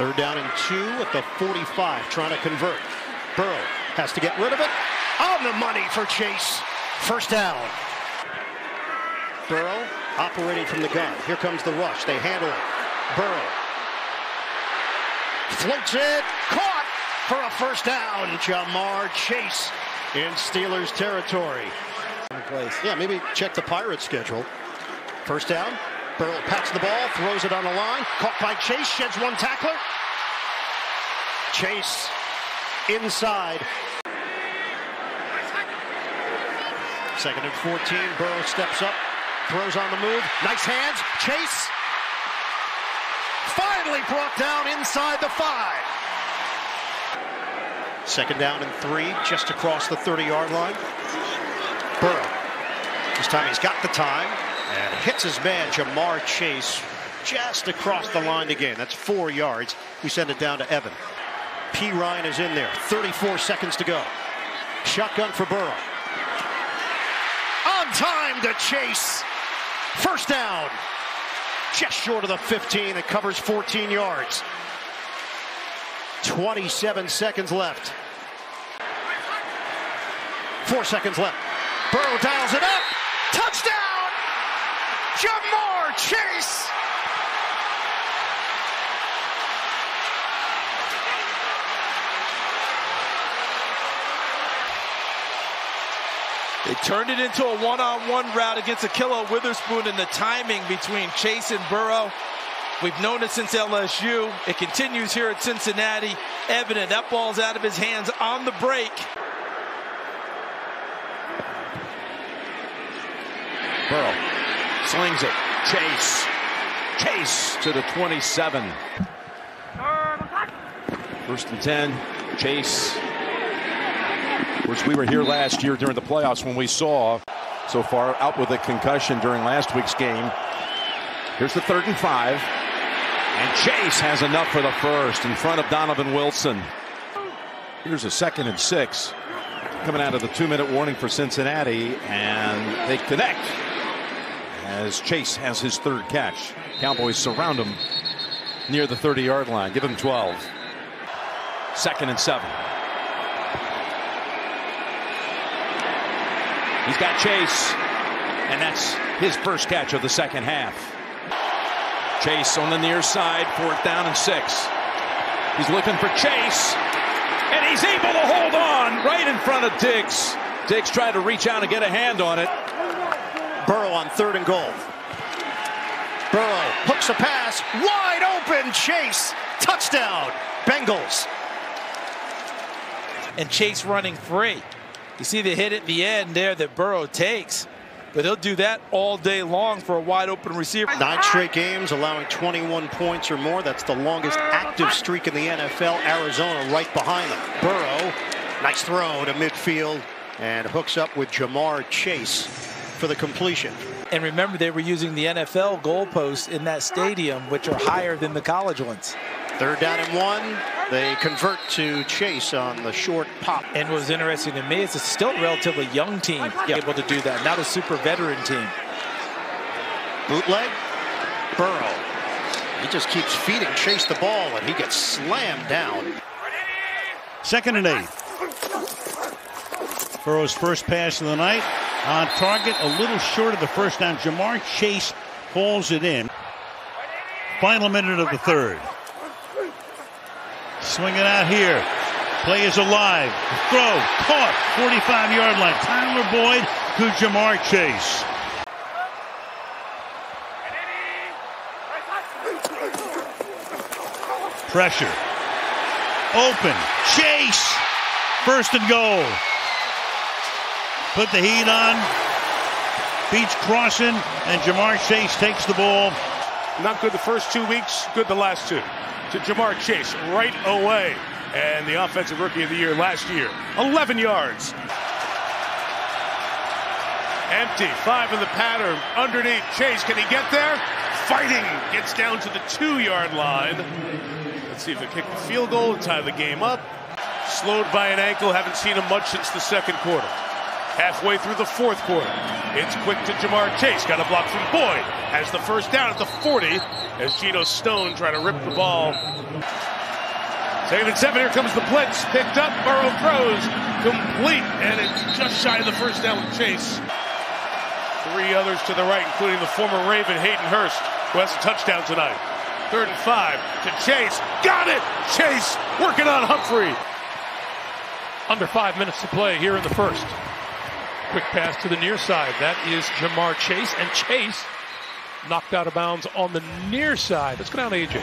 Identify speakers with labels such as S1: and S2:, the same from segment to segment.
S1: Third down and two at the 45, trying to convert. Burrow has to get rid of it. On the money for Chase. First down. Burrow operating from the gun. Here comes the rush. They handle it. Burrow floats it. Caught for a first down. Ja'Marr Chase in Steelers territory. Yeah, maybe check the Pirates schedule. First down. Burrow pats the ball, throws it on the line. Caught by Chase, sheds one tackler. Chase inside. Second and 14. Burrow steps up, throws on the move. Nice hands. Chase finally brought down inside the five. Second down and three, just across the 30 yard line. Burrow. This time he's got the time and hits his man, Ja'Marr Chase, just across the line again. That's four yards. We send it down to Evan. Perine is in there. 34 seconds to go. Shotgun for Burrow. On time to Chase. First down. Just short of the 15. It covers 14 yards. 27 seconds left. Four seconds left. Burrow dials it up. Touchdown! Ja'Marr Chase!
S2: They turned it into a one-on-one -on -one route against Ahkello Witherspoon and the timing between Chase and Burrow. We've known it since LSU. It continues here at Cincinnati. Evident that ball's out of his hands on the break.
S3: Burrow slings it. Chase. Chase to the 27. First and 10. Chase of course, we were here last year during the playoffs when we saw so far out with a concussion during last week's game. Here's the third and five. And Chase has enough for the first in front of Donovan Wilson. Here's a second and six coming out of the two minute warning for Cincinnati. And they connect as Chase has his third catch. Cowboys surround him near the 30 yard line. Give him 12. Second and seven. He's got Chase, and that's his first catch of the second half. Chase on the near side, fourth down and six. He's looking for Chase, and he's able to hold on right in front of Diggs. Diggs tried to reach out and get a hand on it.
S1: Burrow on third and goal. Burrow hooks a pass, wide open, Chase, touchdown, Bengals.
S2: And Chase running free. You see the hit at the end there that Burrow takes. But he'll do that all day long for a wide open receiver.
S1: Nine straight games allowing 21 points or more. That's the longest active streak in the NFL. Arizona right behind them. Burrow, nice throw to midfield and hooks up with Ja'Marr Chase for the completion.
S2: And remember, they were using the NFL goalposts in that stadium, which are higher than the college ones.
S1: Third down and one. They convert to Chase on the short pop.
S2: And what was interesting to me is it's still a relatively young team able to do that, not a super veteran team.
S1: Bootleg. Burrow. He just keeps feeding Chase the ball, and he gets slammed down.
S4: Second and eight. Burrow's first pass of the night. On target, a little short of the first down. Ja'Marr Chase hauls it in. Final minute of the third. Swinging out here. Play is alive. Throw. Caught. 45 yard line. Tyler Boyd to Ja'Marr Chase. Pressure. Open. Chase. First and goal. Put the heat on. Beats crossing, and Ja'Marr Chase takes the ball.
S5: Not good the first two weeks, good the last two to Ja'Marr Chase right away. And the offensive rookie of the year last year, 11 yards. Empty, five in the pattern, underneath. Chase, can he get there? Fighting, gets down to the two-yard line. Let's see if they kick the field goal and tie the game up. Slowed by an ankle, haven't seen him much since the second quarter. Halfway through the fourth quarter. It's quick to Ja'Marr Chase. Got a block from Boyd. Has the first down at the 40 as Geno Stone trying to rip the ball. Second and seven. Here comes the blitz. Picked up. Burrow throws. Complete. And it's just shy of the first down with Chase. Three others to the right, including the former Raven Hayden Hurst, who has a touchdown tonight. Third and five to Chase. Got it! Chase working on Humphrey.
S6: Under five minutes to play here in the first. Quick pass to the near side. That is Ja'Marr Chase. And Chase knocked out of bounds on the near side. Let's go down to AJ.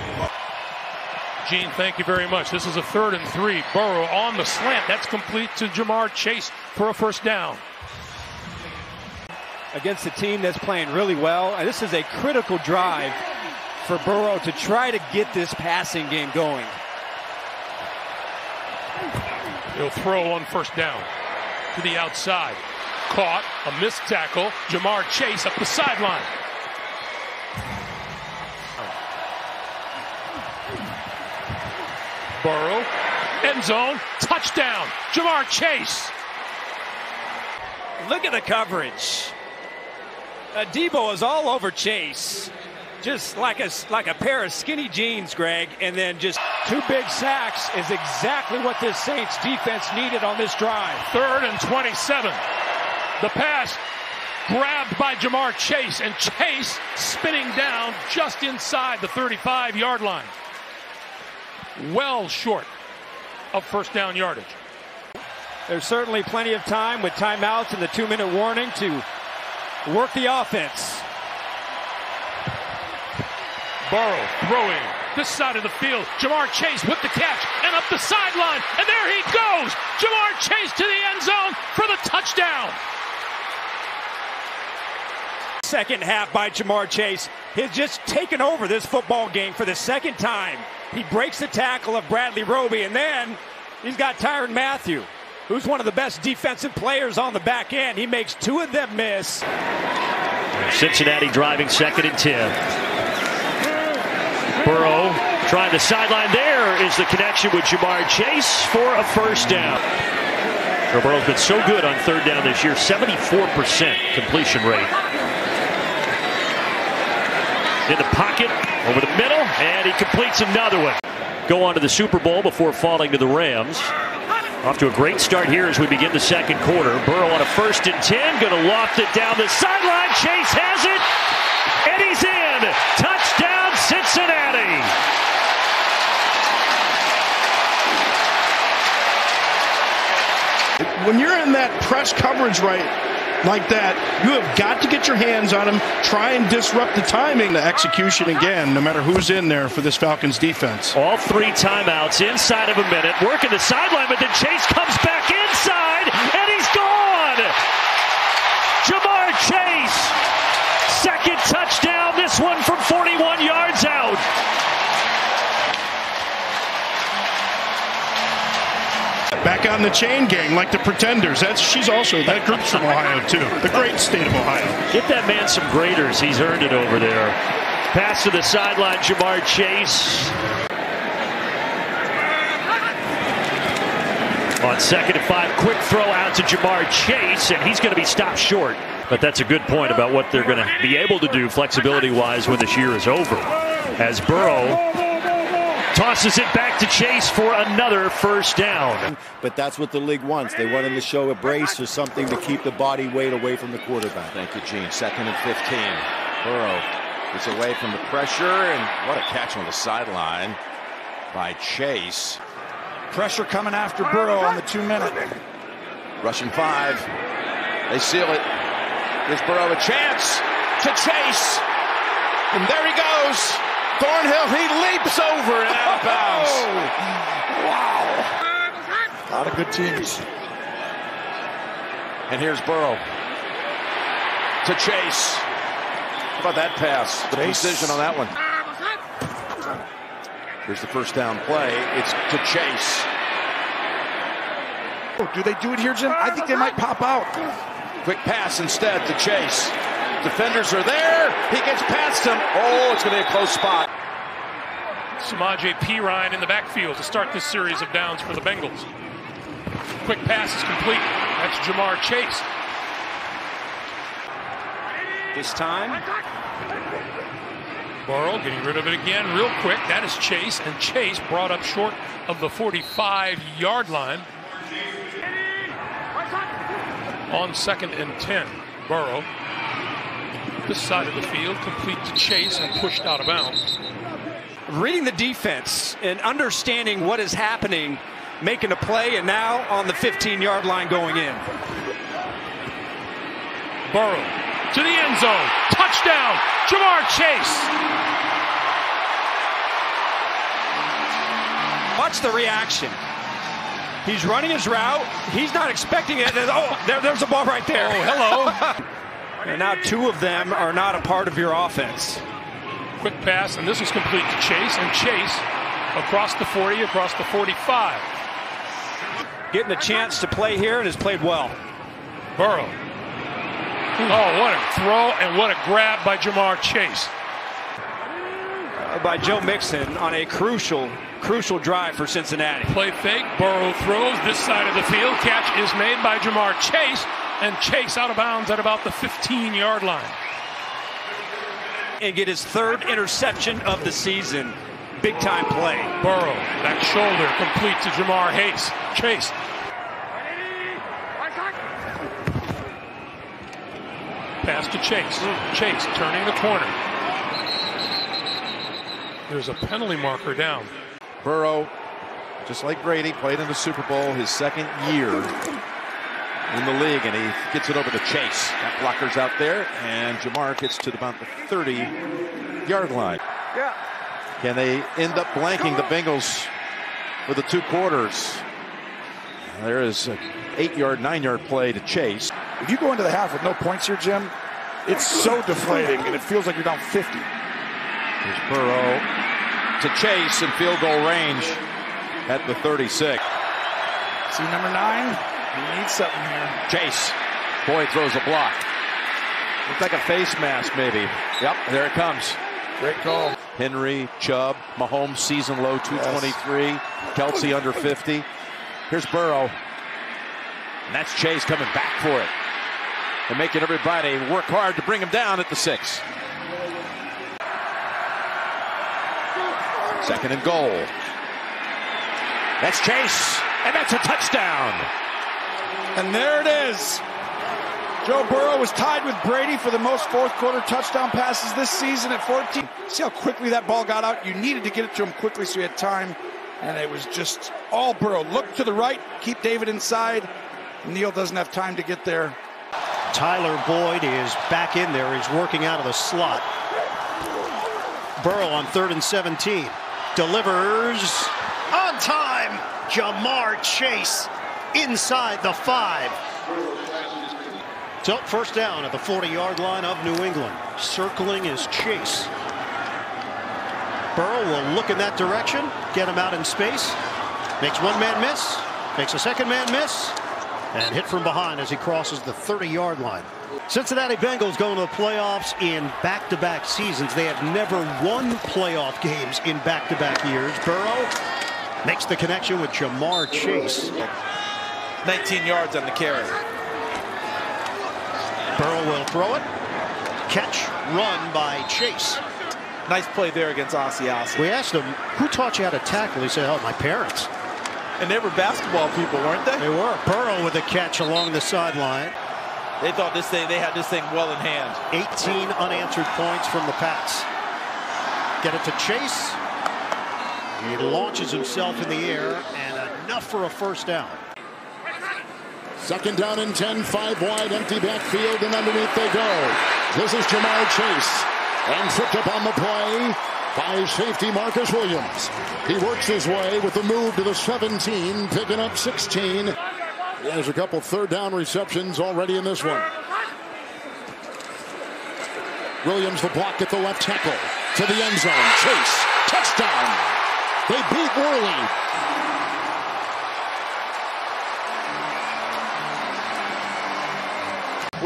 S6: Gene, thank you very much. This is a third and three. Burrow on the slant. That's complete to Ja'Marr Chase for a first down.
S7: Against a team that's playing really well. And this is a critical drive for Burrow to try to get this passing game going.
S6: He'll throw on first down to the outside. Caught, a missed tackle. Ja'Marr Chase up the sideline. Burrow, end zone, touchdown. Ja'Marr Chase.
S7: Look at the coverage. Uh, Deebo is all over Chase. Just like a, like a pair of skinny jeans, Greg, and then just two big sacks is exactly what this Saints defense needed on this drive.
S6: Third and 27. The pass grabbed by Ja'Marr Chase, and Chase spinning down just inside the 35 yard line. Well short of first down yardage.
S7: There's certainly plenty of time with timeouts and the two minute warning to work the offense.
S6: Burrow throwing this side of the field. Ja'Marr Chase with the catch and up the sideline. And there he goes. Ja'Marr Chase to the end zone for the touchdown.
S7: Second half by Ja'Marr Chase. He's just taken over this football game for the second time. He breaks the tackle of Bradley Roby, and then he's got Tyrann Mathieu, who's one of the best defensive players on the back end. He makes two of them miss.
S8: Cincinnati driving second and 10. Burrow trying the sideline. There is the connection with Ja'Marr Chase for a first down. Burrow's been so good on third down this year, 74% completion rate. In the pocket, over the middle, and he completes another one. Go on to the Super Bowl before falling to the Rams. Off to a great start here as we begin the second quarter. Burrow on a first and 10, going to loft it down the sideline. Chase has it, and he's in. Touchdown, Cincinnati.
S9: When you're in that press coverage right like that, you have got to get your hands on him, try and disrupt the timing, the execution again, no matter who's in there for this Falcons defense.
S8: All three timeouts inside of a minute, working the sideline, but then Chase comes back inside,
S9: Back on the chain gang, like the Pretenders. That's she's also that group's from Ohio too. The great state of Ohio.
S8: Get that man some graders. He's earned it over there. Pass to the sideline, Ja'Marr Chase. On second and five, quick throw out to Ja'Marr Chase, and he's going to be stopped short. But that's a good point about what they're going to be able to do flexibility-wise when this year is over. As Burrow tosses it back to Chase for another first down.
S10: But that's what the league wants. They want him to show a brace or something to keep the body weight away from the quarterback.
S3: Thank you, Gene. Second and 15. Burrow gets away from the pressure, and what a catch on the sideline by Chase.
S11: Pressure coming after Burrow on the two minute.
S3: Rushing five. They seal it. Gives Burrow a chance to chase. And there he goes. Thornhill, he leaps over and out of bounds.
S11: Oh, wow. A lot of good teams.
S3: And here's Burrow to Chase. How about that pass? The
S11: Chase.
S3: precision on that one. Here's the first down play. It's to Chase.
S11: Oh, Do they do it here, Jim? I think they might pop out.
S3: Quick pass instead to Chase. Defenders are there. He gets past him. Oh, it's going to be a close spot.
S6: Samaje Perine in the backfield to start this series of downs for the Bengals. Quick pass is complete. That's Ja'Marr Chase.
S7: this time.
S6: Burrow getting rid of it again real quick. That is Chase, and Chase brought up short of the 45 yard line. On second and 10, Burrow. This side of the field, complete to Chase and pushed out of bounds.
S7: Reading the defense and understanding what is happening, making a play, and now on the 15 yard line going in.
S6: Burrow to the end zone. Touchdown, Ja'Marr Chase.
S7: Watch the reaction. He's running his route. He's not expecting it. Oh, there, there's a ball right there.
S6: Oh, hello.
S7: and now two of them are not a part of your offense.
S6: Quick pass, and this is complete to Chase, and Chase across the 40, across the 45.
S7: Getting a chance to play here and has played well.
S6: Burrow. Oh, what a throw and what a grab by Ja'Marr Chase.
S7: Uh, by Joe Mixon on a crucial, crucial drive for Cincinnati.
S6: Play fake. Burrow throws this side of the field. Catch is made by Ja'Marr Chase, and Chase out of bounds at about the 15 yard line.
S7: And get his third interception of the season. Big time play.
S6: Burrow, that shoulder complete to Ja'Marr Hayes. Chase. Pass to Chase. Chase turning the corner. There's a penalty marker down.
S3: Burrow, just like Brady, played in the Super Bowl his second year in the league, and he gets it over to Chase. Got blockers out there, and Ja'Marr gets to about the 30 yard line.
S7: Yeah.
S3: Can they end up blanking the Bengals for the two quarters? There is an eight yard, nine yard play to Chase.
S11: If you go into the half with no points here, Jim, it's so deflating, and it feels like you're down 50.
S3: Here's Burrow to Chase in field goal range at the 36.
S11: See number nine? He needs something here.
S3: Chase. Boy throws a block. Looks like a face mask, maybe. Yep, there it comes.
S11: Great call.
S3: Henry, Chubb, Mahomes season low 223. Yes. Kelce under 50. Here's Burrow. And that's Chase coming back for it. And making everybody work hard to bring him down at the six. Second and goal. That's Chase. And that's a touchdown.
S11: And there it is. Joe Burrow was tied with Brady for the most fourth quarter touchdown passes this season at 14. See how quickly that ball got out? You needed to get it to him quickly so you had time. And it was just all Burrow. Look to the right, keep David inside. Neal doesn't have time to get there.
S1: Tyler Boyd is back in there. He's working out of the slot. Burrow on third and 17. Delivers on time. Ja'Marr Chase inside the five. So first down at the 40 yard line of New England. Circling is Chase. Burrow will look in that direction, get him out in space. Makes one man miss, makes a second man miss, and hit from behind as he crosses the 30 yard line. Cincinnati Bengals going to the playoffs in back-to-back -back seasons. They have never won playoff games in back-to-back -back years. Burrow makes the connection with Ja'Marr Chase.
S2: 19 yards on the carry.
S1: Burrow will throw it. Catch, run by Chase.
S2: Nice play there against Asiasi.
S1: We asked him, who taught you how to tackle? He said, oh, my parents.
S2: And they were basketball people, weren't they?
S1: They were. Burrow with a catch along the sideline.
S2: They thought this thing, they had this thing well in hand.
S1: 18 unanswered points from the Pats. Get it to Chase. He launches himself in the air and enough for a first down.
S12: Second down and 10, five wide, empty backfield, and underneath they go. This is Ja'Marr Chase. And tripped up on the play by safety Marcus Williams. He works his way with the move to the 17, picking up 16. There's a couple third down receptions already in this one. Williams the block at the left tackle to the end zone. Chase, touchdown. They beat Worley.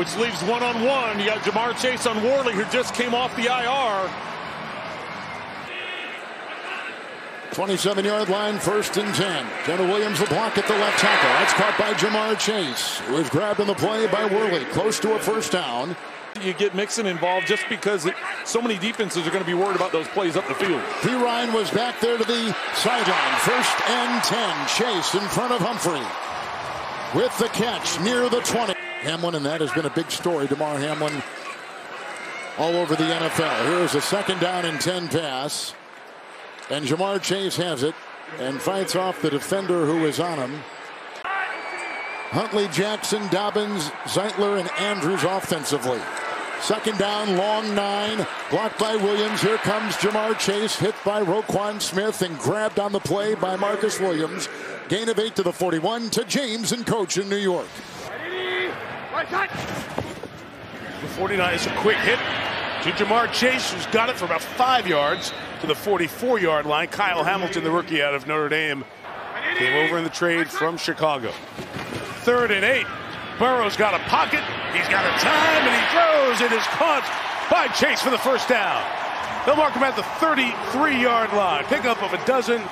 S5: Which leaves one on one. You got Ja'Marr Chase on Worley, who just came off the IR.
S12: 27 yard line, first and 10. Jonah Williams the block at the left tackle. That's caught by Ja'Marr Chase, who is grabbed on the play by Worley, close to a first down.
S3: you get Mixon involved just because it, so many defenses are going to be worried about those plays up the field.
S12: Perine was back there to the sideline. First and 10. Chase in front of Humphrey with the catch near the 20. Hamlin, and that has been a big story. Damar Hamlin all over the NFL. Here's a second down and 10 pass. And Ja'Marr Chase has it and fights off the defender who is on him. Huntley, Jackson, Dobbins, Zeitler, and Andrews offensively. Second down, long nine, blocked by Williams. Here comes Ja'Marr Chase, hit by Roquan Smith and grabbed on the play by Marcus Williams. Gain of eight to the 41 to James and coach in New York.
S5: The 49 is a quick hit to Ja'Marr Chase, who's got it for about five yards to the 44 yard line. Kyle Hamilton, the rookie out of Notre Dame, came over in the trade from Chicago. Third and eight. Burrow's got a pocket. He's got a time, and he throws. It is caught by Chase for the first down. They'll mark him at the 33 yard line. Pickup of a dozen.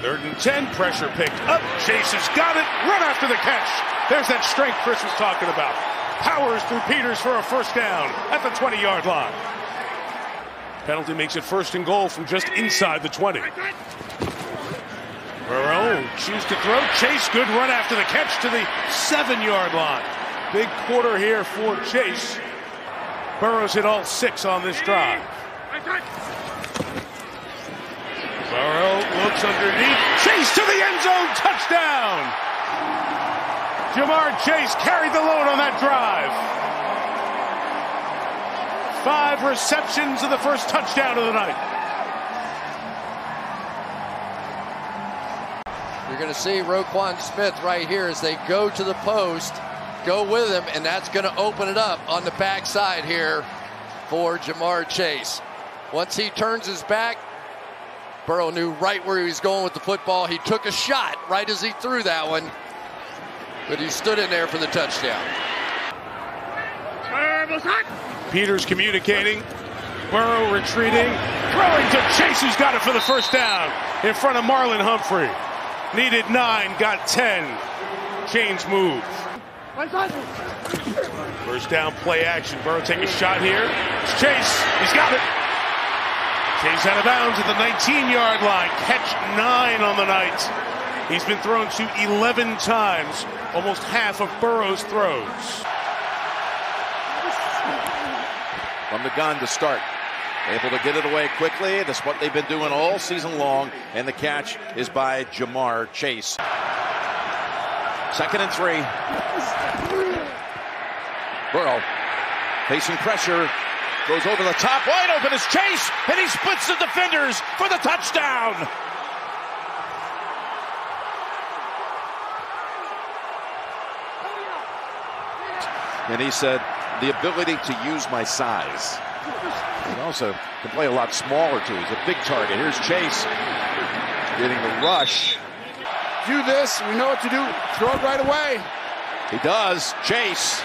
S5: Third and 10, pressure picked up. Chase has got it. Run after the catch. There's that strength Chris was talking about. Powers through Peters for a first down at the 20 yard line. Penalty makes it first and goal from just inside the 20. Burrow choose to throw. Chase, good run after the catch to the seven yard line. Big quarter here for Chase. Burrow's hit all six on this drive. Burrow looks underneath. Chase to the end zone. Touchdown. Ja'Marr Chase carried the load on that drive. Five receptions of the first touchdown of the night.
S13: You're going to see Roquan Smith right here as they go to the post, go with him, and that's going to open it up on the backside here for Ja'Marr Chase. Once he turns his back, Burrow knew right where he was going with the football. He took a shot right as he threw that one, but he stood in there for the touchdown.
S5: Peters communicating. Burrow retreating. Throwing to Chase, who's got it for the first down in front of Marlon Humphrey. Needed nine, got ten. Chains move. First down play action. Burrow take a shot here. It's Chase. He's got it. Chase out of bounds at the 19 yard line. Catch nine on the night. He's been thrown to 11 times, almost half of Burrow's throws.
S3: From the gun to start. Able to get it away quickly. That's what they've been doing all season long. And the catch is by Ja'Marr Chase. Second and three. Burrow facing pressure. Goes over the top. Wide open is Chase. And he splits the defenders for the touchdown. And he said, the ability to use my size. He also can play a lot smaller too. He's a big target. Here's Chase getting the rush.
S11: Do this. We know what to do. Throw it right away.
S3: He does. Chase.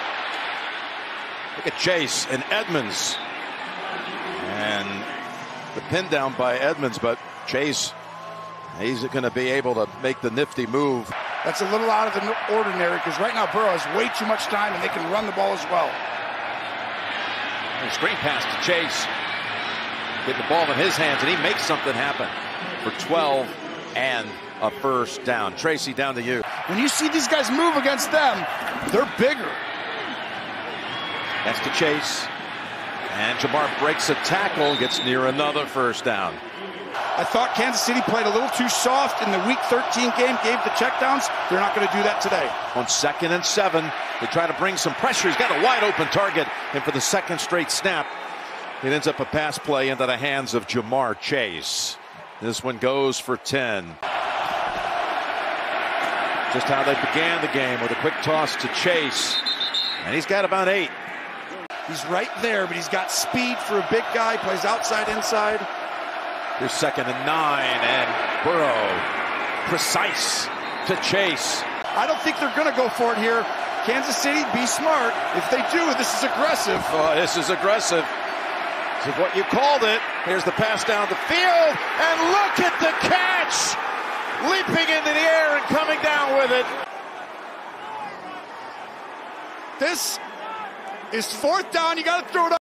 S3: Look at Chase and Edmonds. And the pin down by Edmonds, but Chase, he's going to be able to make the nifty move.
S11: That's a little out of the ordinary because right now Burrow has way too much time and they can run the ball as well.
S3: Screen pass to Chase. Get the ball in his hands, and he makes something happen for 12 and a first down. Tracy, down to you.
S11: When you see these guys move against them, they're bigger.
S3: That's to Chase. And Ja'Marr breaks a tackle, gets near another first down.
S11: I thought Kansas City played a little too soft in the Week 13 game, gave the checkdowns. They're not going to do that today.
S3: On second and seven, they try to bring some pressure. He's got a wide open target, and for the second straight snap, it ends up a pass play into the hands of Ja'Marr Chase. This one goes for 10. Just how they began the game with a quick toss to Chase. And he's got about eight.
S11: He's right there, but he's got speed for a big guy, plays outside, inside.
S3: Here's second and nine, and Burrow precise to Chase.
S11: I don't think they're going to go for it here. Kansas City, be smart. If they do, this is aggressive.
S3: Oh, this is aggressive. This is what you called it. Here's the pass down the field, and look at the catch! Leaping into the air and coming down with it.
S11: This is fourth down. You got to throw it up.